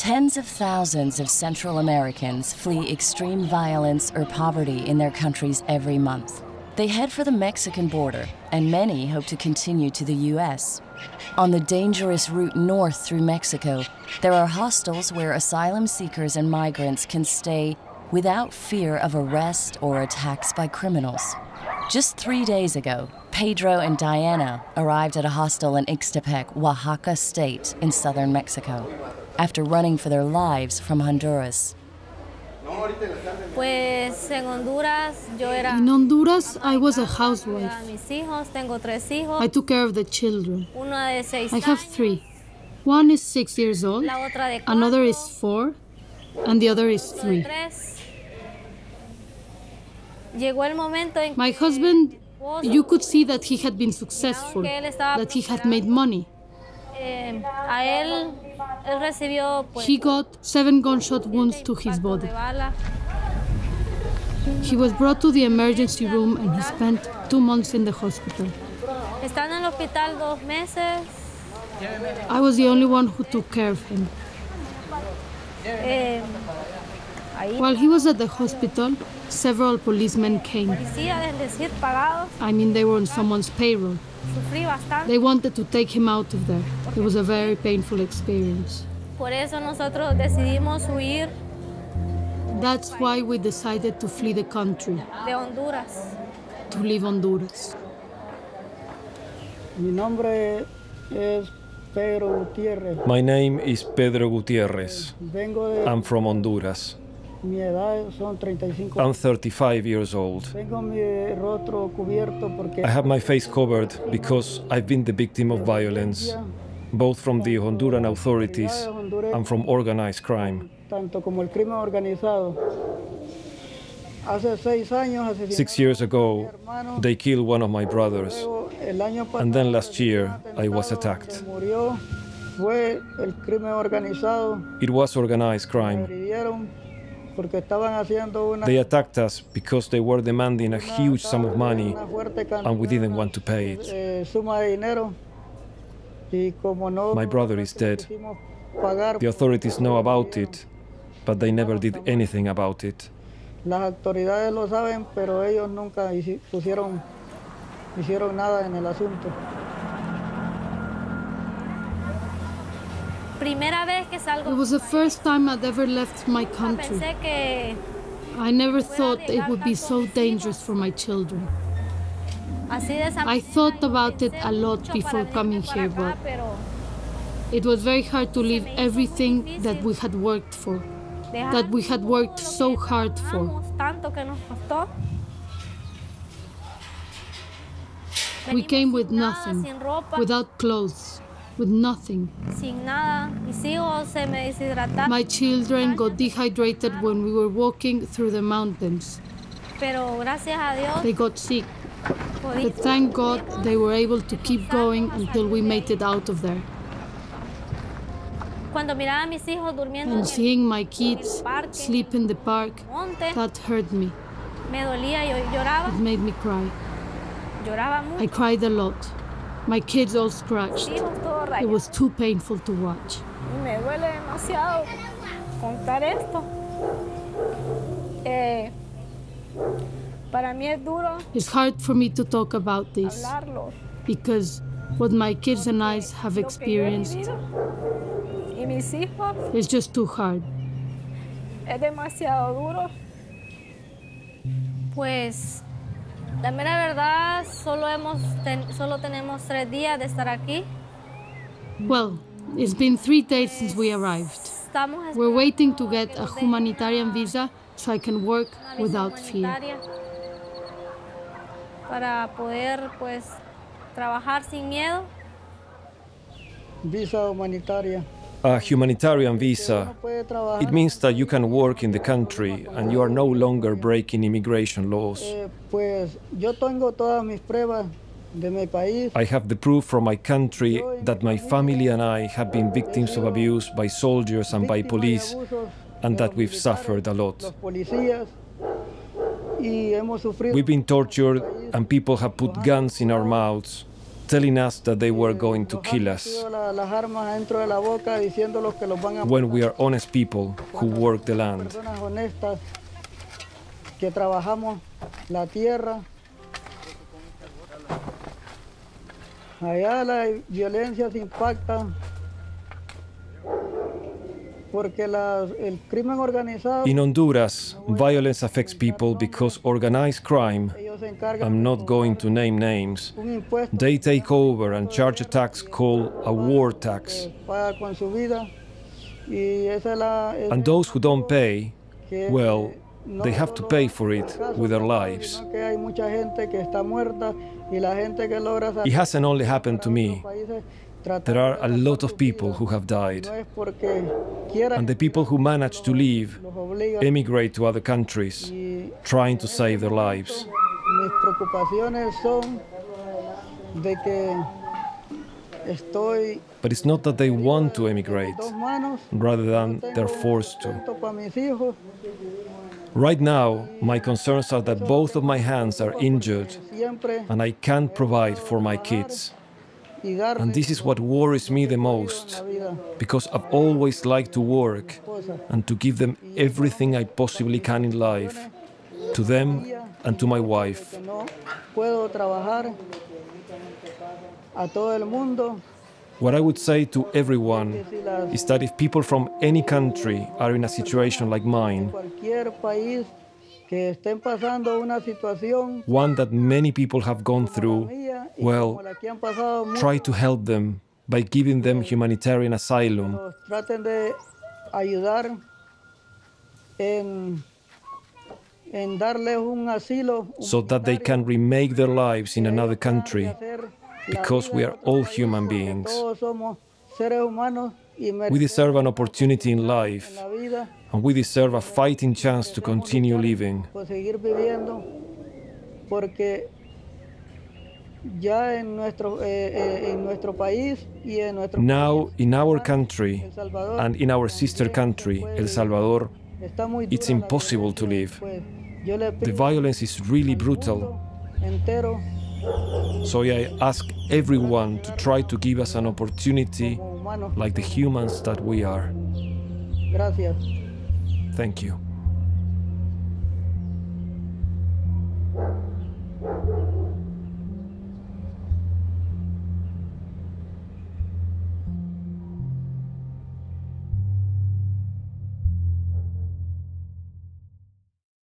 Tens of thousands of Central Americans flee extreme violence or poverty in their countries every month. They head for the Mexican border, and many hope to continue to the U.S. On the dangerous route north through Mexico, there are hostels where asylum seekers and migrants can stay without fear of arrest or attacks by criminals. Just three days ago, Pedro and Diana arrived at a hostel in Ixtepec, Oaxaca State, in southern Mexico, after running for their lives from Honduras. Pues en Honduras yo era. In Honduras, I was a housewife. a mis hijos, tengo tres hijos. I took care of the children. Una de seis I have three. One is six years old, La otra de cuatro. another is four, and the other is three. tres. Llegó el momento en My husband, you could see that he had been successful, que él estaba that he had made money. Eh, a él, él recibió pues, He got seven gunshot wounds to his body. He was brought to the emergency room and he spent two months in the hospital. Estando en el hospital dos meses, I was the only one who took care of him. eh, While he was at the hospital, several policemen came. policía, es decir, pagados, I mean, they were on someone's payroll. They wanted to take him out of there. It was a very painful experience. Por eso nosotros decidimos huir That's why we decided to flee the country, de Honduras. to leave Honduras. Mi nombre es Pedro Gutiérrez. My name is Pedro Gutierrez. I'm from Honduras. Mi edad son 35 I'm 35 years old. Tengo mi rostro cubierto porque. I have my face covered because I've been the victim of violence, both from the Honduran authorities and from organized crime. Tanto como el crimen organizado. Hace seis años asesinaron Six years ago, they killed one of my brothers. Luego, el año And then last year, I was attacked. que Murió. Fue el crimen organizado. It was organized crime. Hirieron porque estaban haciendo una. They attacked us because they were demanding a huge sum of money and we didn't want to pay it. eh, suma de dinero. Y como no. My brother is dead. The authorities know about it, but they never did anything about it. Las autoridades lo saben, pero ellos nunca pusieron, hicieron nada en el asunto. It was the first time I'd ever left my country. I never thought it would be so dangerous for my children. así de esa I thought about it a lot before coming here, but it was very hard to leave everything that we had worked for, that we had worked so hard for. amamos tanto que nos costó. We came with nothing, without clothes, with nothing. sin nada. Mis hijos se me deshidrataron, My children got dehydrated when we were walking through the mountains. pero gracias a Dios They got sick, but thank God they were able to keep going until we made it out of there. Cuando miraba a mis hijos And seeing my kids sleep in the park, that hurt me. me dolía, yo lloraba, It made me cry. I cried a lot. My kids all scratched. Mis hijos todos It was too painful to watch. Me duele demasiado contar esto. Eh, para mí es duro It's hard for me to talk about this hablarlo. because what my kids and I have lo que yo he experienced vivido. Y mis hijos is just too hard. es demasiado duro. Pues la mera verdad, solo, hemos ten- solo tenemos tres días de estar aquí. Well, it's been three days since we arrived. Estamos We're esperando waiting to get a humanitarian visa so I can work without fear. humanitaria Para poder pues trabajar sin miedo. Visa humanitaria. A humanitarian visa, it means that you can work in the country and you are no longer breaking immigration laws. eh, pues yo tengo todas mis pruebas de mi país. I have the proof from my country that my family and I have been victims of abuse by soldiers and by police, and that we've suffered a lot. Los policías. Y hemos sufrido. We've been tortured, and people have put guns in our mouths, telling us that they were going to kill us when we are honest people who work the land. personas honestas que trabajamos la tierra. Allá la violencia se impacta porque la- el crimen organizado In Honduras, violence affects people because organized crime, I'm not going to name names, they take over and charge a tax called a war tax. que paga con su vida y esa es la es And those who don't pay, well, they have to pay for it with their lives. sino que hay mucha gente que está muerta y la gente que logra It hasn't only happened to me. There are a lot of people who have died, No es porque quieran and the people who manage to leave emigrate to other countries, trying to save their lives. Mis preocupaciones son de que estoy But it's not that they want to emigrate, rather than they're forced to. para mis hijos Right now, my concerns are that both of my hands are injured and I can't provide for my kids. And this is what worries me the most, because I've always liked to work and to give them everything I possibly can in life, to them and to my wife. que no puedo trabajar a todo el mundo What I would say to everyone que si las is that if people from any country are in a situation like mine, cualquier país que estén pasando una situación one that many people have gone through, well, como la que han pasado muchos, try to help them by giving them humanitarian asylum so that they can remake their lives in another country because we are all human beings. Todos somos seres humanos y We deserve an opportunity in life and we deserve a fighting chance to continue living. por seguir viviendo porque ya en nuestro eh, eh, en nuestro país y en nuestro Now, in our country and in our sister country, El Salvador, it's impossible to live. Pues, yo le the violence is really brutal. So I ask everyone to try to give us an opportunity like the humans that we are. Thank you.